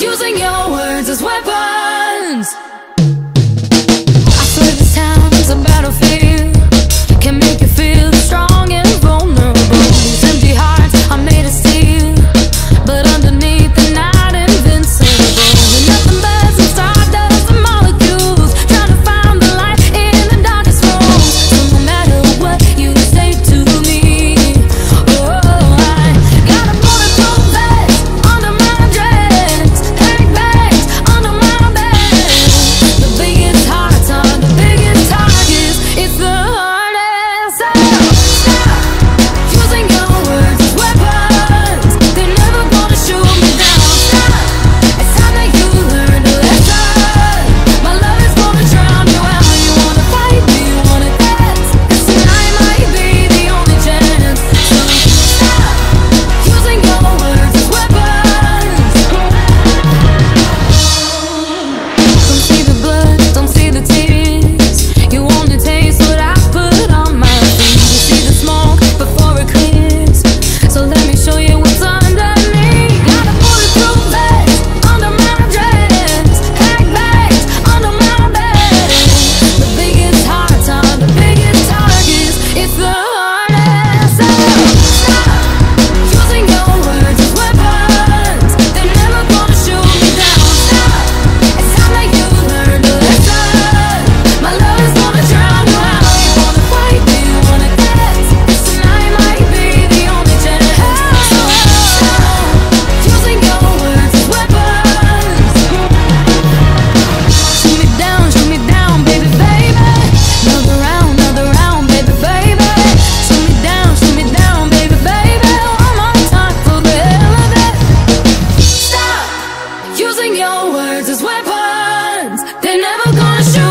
using your words as weapons. gonna show